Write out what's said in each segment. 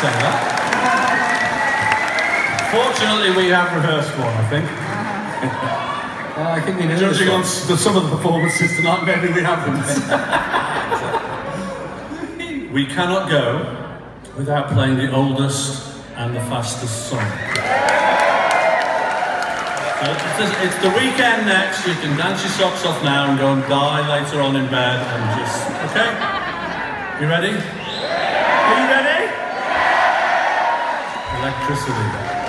say that. Fortunately, we have rehearsed one, I think. Uh, I think we Judging on some of the performances tonight, maybe we haven't. we cannot go without playing the oldest and the fastest song. So it's, it's the weekend next. You can dance your socks off now and go and die later on in bed and just okay. You ready? Are you ready? Electricity.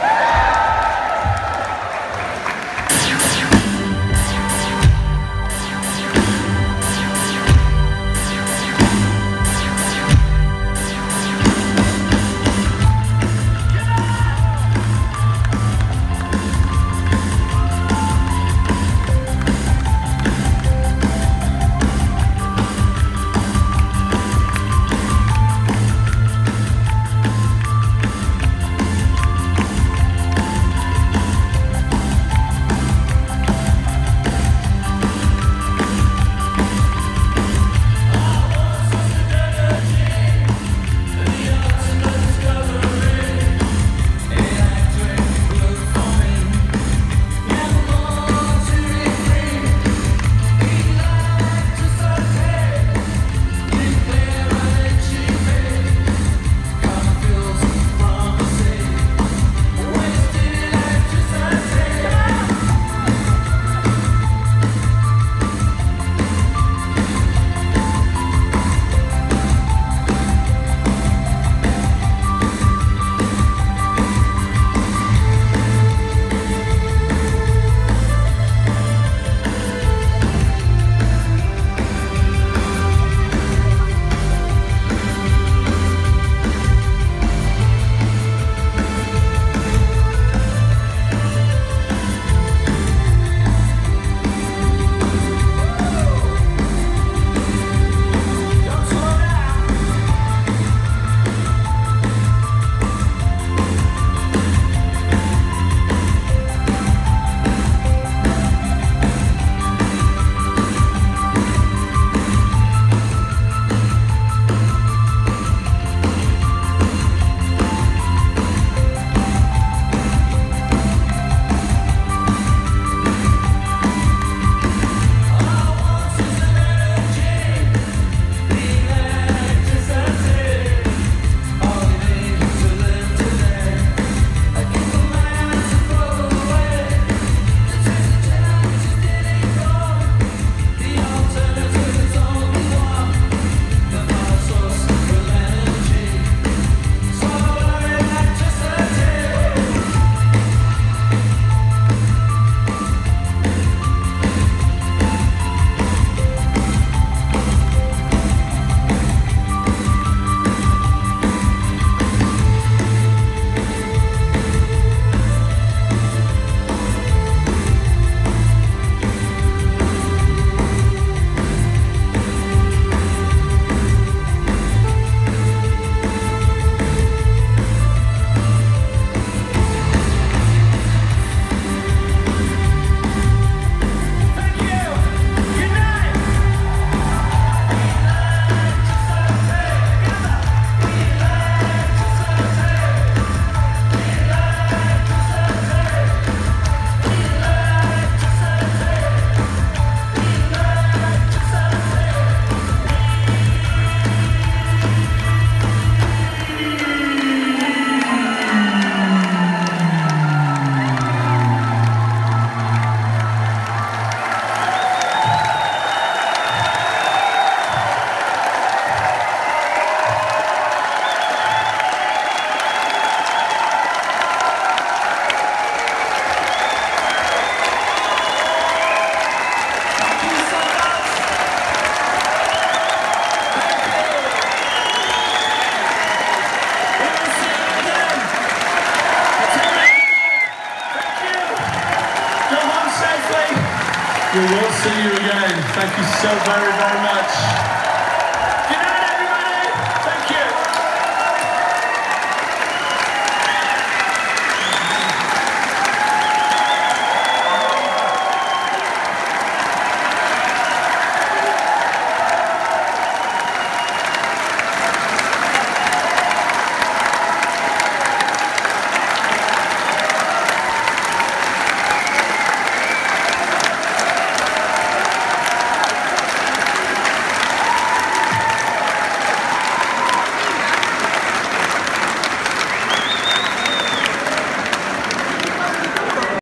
We will see you again. Thank you so very, very much.